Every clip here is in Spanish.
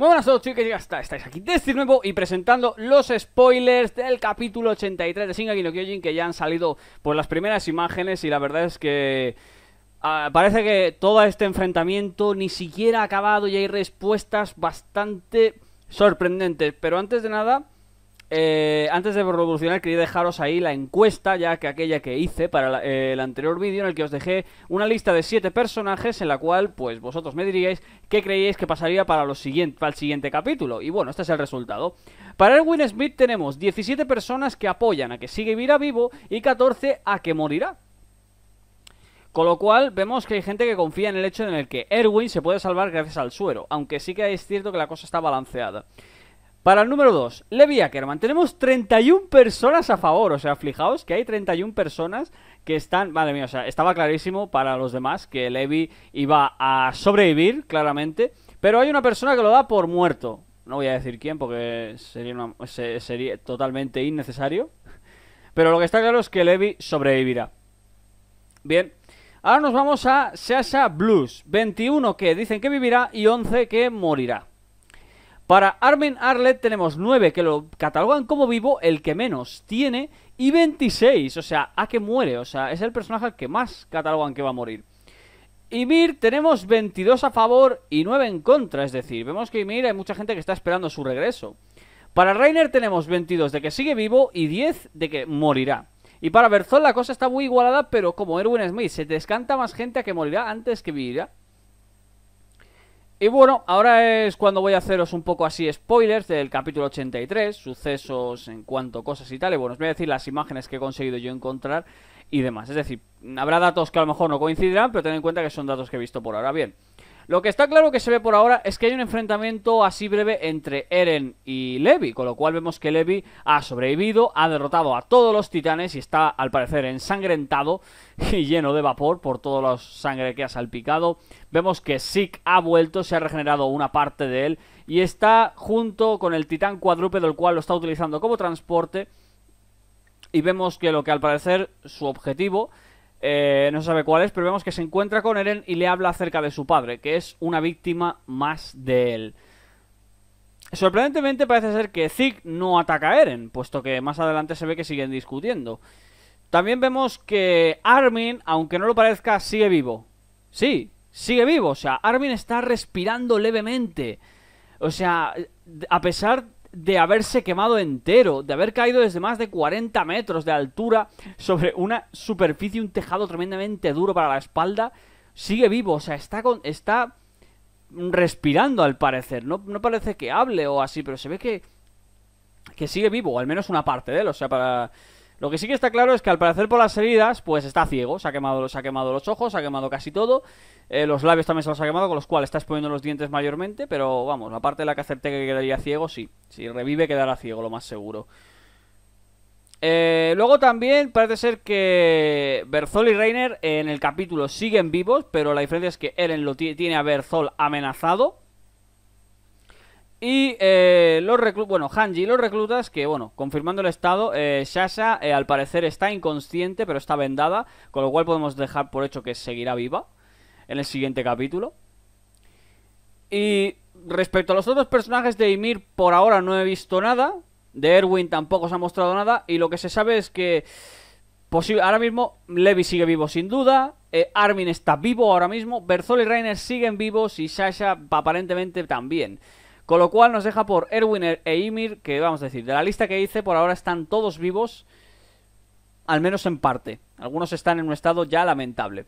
Muy buenas a todos chicos, ya está, estáis aquí desde nuevo y presentando los spoilers del capítulo 83 de Shingeki no Kyojin que ya han salido por las primeras imágenes y la verdad es que ah, parece que todo este enfrentamiento ni siquiera ha acabado y hay respuestas bastante sorprendentes, pero antes de nada eh, antes de revolucionar quería dejaros ahí la encuesta, ya que aquella que hice para eh, el anterior vídeo en el que os dejé una lista de 7 personajes en la cual pues vosotros me diríais qué creíais que pasaría para, para el siguiente capítulo. Y bueno, este es el resultado. Para Erwin Smith tenemos 17 personas que apoyan a que sigue viva vivo y 14 a que morirá. Con lo cual vemos que hay gente que confía en el hecho en el que Erwin se puede salvar gracias al suero, aunque sí que es cierto que la cosa está balanceada. Para el número 2, Levi Ackerman. Tenemos 31 personas a favor. O sea, fijaos que hay 31 personas que están... Madre mía, o sea, estaba clarísimo para los demás que Levi iba a sobrevivir, claramente. Pero hay una persona que lo da por muerto. No voy a decir quién porque sería, sería totalmente innecesario. Pero lo que está claro es que Levi sobrevivirá. Bien. Ahora nos vamos a Sasha Blues. 21 que dicen que vivirá y 11 que morirá. Para Armin Arlet tenemos 9 que lo catalogan como vivo, el que menos tiene, y 26, o sea, a que muere, o sea, es el personaje al que más catalogan que va a morir. Ymir tenemos 22 a favor y 9 en contra, es decir, vemos que Ymir hay mucha gente que está esperando su regreso. Para Reiner tenemos 22 de que sigue vivo y 10 de que morirá. Y para Berzol la cosa está muy igualada, pero como Erwin Smith se descanta más gente a que morirá antes que vivirá. Y bueno, ahora es cuando voy a haceros un poco así spoilers del capítulo 83, sucesos en cuanto a cosas y tal. Y bueno, os voy a decir las imágenes que he conseguido yo encontrar y demás. Es decir, habrá datos que a lo mejor no coincidirán, pero tened en cuenta que son datos que he visto por ahora. Bien, lo que está claro que se ve por ahora es que hay un enfrentamiento así breve entre Eren y Levi, con lo cual vemos que Levi ha sobrevivido, ha derrotado a todos los titanes y está al parecer ensangrentado y lleno de vapor por toda la sangre que ha salpicado. Vemos que Zeke ha vuelto, se ha regenerado una parte de él y está junto con el titán cuadrúpedo, el cual lo está utilizando como transporte. Y vemos que lo que al parecer su objetivo eh, no se sabe cuál es, pero vemos que se encuentra con Eren y le habla acerca de su padre, que es una víctima más de él. Sorprendentemente parece ser que Zig no ataca a Eren, puesto que más adelante se ve que siguen discutiendo. También vemos que Armin, aunque no lo parezca, sigue vivo. Sí, sigue vivo, o sea, Armin está respirando levemente. O sea, a pesar de haberse quemado entero, de haber caído desde más de 40 metros de altura sobre una superficie, un tejado tremendamente duro para la espalda, sigue vivo, o sea, está, con, está respirando al parecer, no, no parece que hable o así, pero se ve que, que sigue vivo, o al menos una parte de él, o sea, para... Lo que sí que está claro es que al parecer por las heridas, pues está ciego, se ha quemado, se ha quemado los ojos, se ha quemado casi todo, eh, los labios también se los ha quemado, con los cuales está exponiendo los dientes mayormente, pero vamos, aparte de la que acerté que quedaría ciego, sí, si revive quedará ciego, lo más seguro. Eh, luego también parece ser que Berzol y Reiner en el capítulo siguen vivos, pero la diferencia es que Eren lo tiene a Berzol amenazado. Y eh, los reclutas, bueno, Hanji y los reclutas, que bueno, confirmando el estado, eh, Shasha eh, al parecer está inconsciente, pero está vendada, con lo cual podemos dejar por hecho que seguirá viva en el siguiente capítulo. Y respecto a los otros personajes de Ymir, por ahora no he visto nada, de Erwin tampoco se ha mostrado nada, y lo que se sabe es que ahora mismo Levi sigue vivo sin duda, Armin está vivo ahora mismo, Berzol y Reiner siguen vivos y Shasha aparentemente también. Con lo cual nos deja por Erwin e Ymir, que vamos a decir, de la lista que hice, por ahora están todos vivos, al menos en parte. Algunos están en un estado ya lamentable.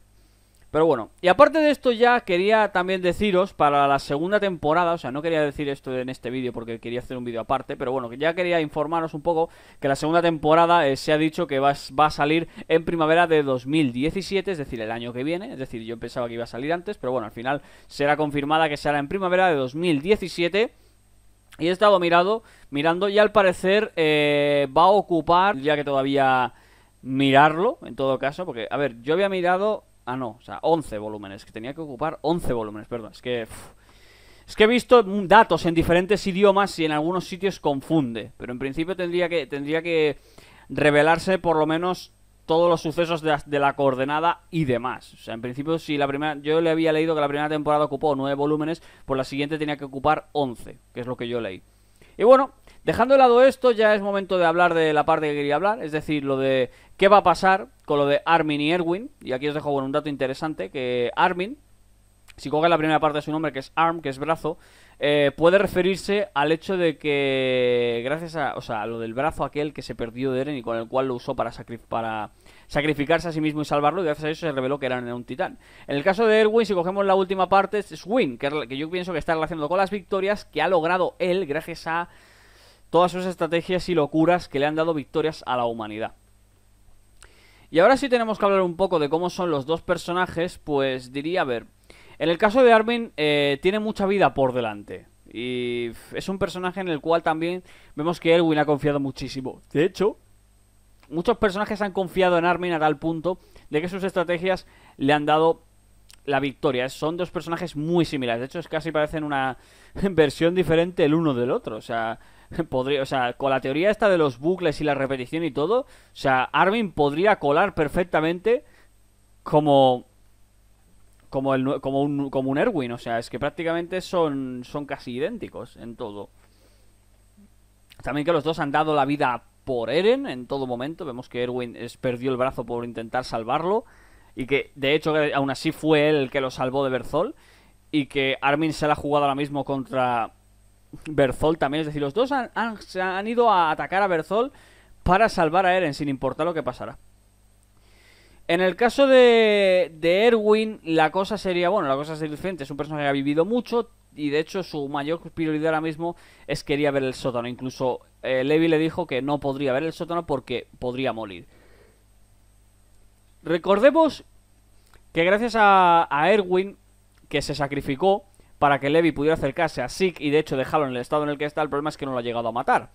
Pero bueno, y aparte de esto ya quería también deciros para la segunda temporada, o sea, no quería decir esto en este vídeo porque quería hacer un vídeo aparte, pero bueno, ya quería informaros un poco que la segunda temporada eh, se ha dicho que va, va, a salir en primavera de 2017, es decir, el año que viene, es decir, yo pensaba que iba a salir antes, pero bueno, al final será confirmada que será en primavera de 2017. Y he estado mirado, mirando y al parecer eh, va a ocupar, ya que todavía mirarlo, en todo caso, porque, a ver, yo había mirado Ah, no, o sea, 11 volúmenes, que tenía que ocupar 11 volúmenes, perdón, es que... es que he visto datos en diferentes idiomas y en algunos sitios confunde, pero en principio tendría que, tendría que revelarse por lo menos todos los sucesos de la, coordenada y demás. O sea, en principio, si la primera. Yo le había leído que la primera temporada ocupó nueve volúmenes, pues la siguiente tenía que ocupar 11, que es lo que yo leí. Y bueno, dejando de lado esto, ya es momento de hablar de la parte que quería hablar, es decir, lo de qué va a pasar con lo de Armin y Erwin. Y aquí os dejo bueno, un dato interesante: que Armin, si coge la primera parte de su nombre, que es Arm, que es brazo, eh, puede referirse al hecho de que, gracias a, o sea, a lo del brazo aquel que se perdió de Eren y con el cual lo usó para, para sacrificarse a sí mismo y salvarlo, y gracias a eso se reveló que era un titán. En el caso de Erwin, si cogemos la última parte, es Win, que, que yo pienso que está relacionado con las victorias que ha logrado él gracias a todas sus estrategias y locuras que le han dado victorias a la humanidad. Y ahora sí tenemos que hablar un poco de cómo son los dos personajes, pues diría, a ver, en el caso de Armin, eh, tiene mucha vida por delante. Y es un personaje en el cual también vemos que Erwin ha confiado muchísimo. De hecho, muchos personajes han confiado en Armin a tal punto de que sus estrategias le han dado la victoria. Son dos personajes muy similares. De hecho, es casi parecen una versión diferente el uno del otro. O sea, podría, o sea, con la teoría esta de los bucles y la repetición y todo, o sea, Armin podría colar perfectamente como como, el, como, un, como un Erwin. O sea, es que prácticamente son, son casi idénticos en todo. También que los dos han dado la vida por Eren en todo momento. Vemos que Erwin perdió el brazo por intentar salvarlo. Y que de hecho aún así fue él el que lo salvó de Berzol. Y que Armin se la ha jugado ahora mismo contra Berzol también. Es decir, los dos han, han, ido a atacar a Berzol para salvar a Eren sin importar lo que pasara. En el caso de, de Erwin, la cosa sería, bueno, la cosa es diferente, es un personaje que ha vivido mucho y de hecho su mayor prioridad ahora mismo es quería ver el sótano. Incluso eh, Levi le dijo que no podría ver el sótano porque podría morir. Recordemos que gracias a, Erwin, que se sacrificó para que Levi pudiera acercarse a Zeke y de hecho dejarlo en el estado en el que está, el problema es que no lo ha llegado a matar.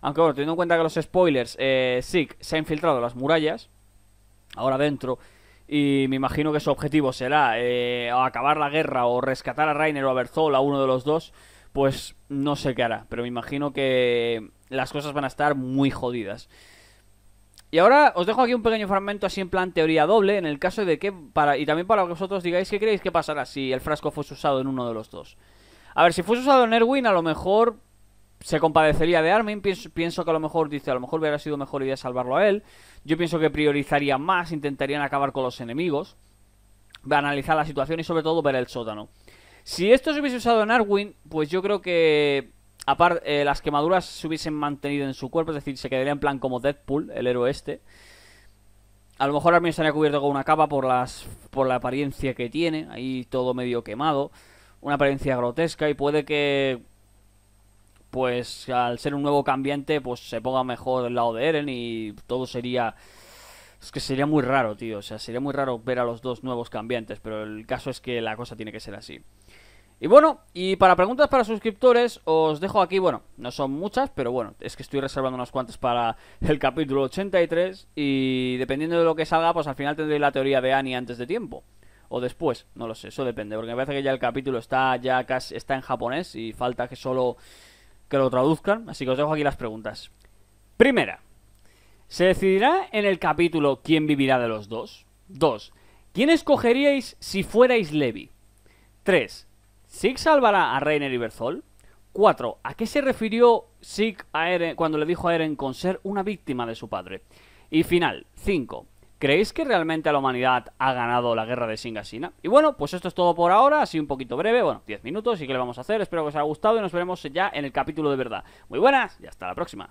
Aunque bueno, teniendo en cuenta que los spoilers, eh, Zeke se ha infiltrado en las murallas, ahora dentro. Y me imagino que su objetivo será eh, acabar la guerra o rescatar a Rainer o a Berzol, a uno de los dos. Pues no sé qué hará, pero me imagino que las cosas van a estar muy jodidas. Y ahora os dejo aquí un pequeño fragmento así en plan teoría doble, en el caso de que, para, y también para que vosotros digáis qué creéis que pasará si el frasco fuese usado en uno de los dos. A ver, si fuese usado en Erwin, a lo mejor se compadecería de Armin. Pienso, que a lo mejor, dice, a lo mejor hubiera sido mejor idea salvarlo a él. Yo pienso que priorizarían más, intentarían acabar con los enemigos, analizar la situación y sobre todo ver el sótano. Si esto se hubiese usado en Arwin, pues yo creo que aparte eh, las quemaduras se hubiesen mantenido en su cuerpo, es decir, se quedaría en plan como Deadpool, el héroe este. A lo mejor Armin estaría cubierto con una capa por las por la apariencia que tiene, ahí todo medio quemado, una apariencia grotesca y puede que pues al ser un nuevo cambiante, pues se ponga mejor del lado de Eren y todo sería... Es que sería muy raro, tío. O sea, sería muy raro ver a los dos nuevos cambiantes, pero el caso es que la cosa tiene que ser así. Y bueno, y para preguntas para suscriptores, os dejo aquí, bueno, no son muchas, pero bueno, es que estoy reservando unas cuantas para el capítulo 83 y dependiendo de lo que salga, pues al final tendré la teoría de Annie antes de tiempo. O después, no lo sé, eso depende, porque me parece que ya el capítulo está ya casi está en japonés y falta que solo que lo traduzcan, así que os dejo aquí las preguntas. Primera, ¿se decidirá en el capítulo quién vivirá de los dos? Dos, ¿quién escogeríais si fuerais Levi? Tres, ¿Sig salvará a Reiner y Berzol? 4. ¿A qué se refirió Sig a cuando le dijo a Eren con ser una víctima de su padre? Y final, 5. ¿Creéis que realmente la humanidad ha ganado la guerra de Singasina? Y bueno, pues esto es todo por ahora, así un poquito breve, bueno, 10 minutos, y que le vamos a hacer, espero que os haya gustado y nos veremos ya en el capítulo de verdad. Muy buenas y hasta la próxima.